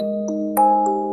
Música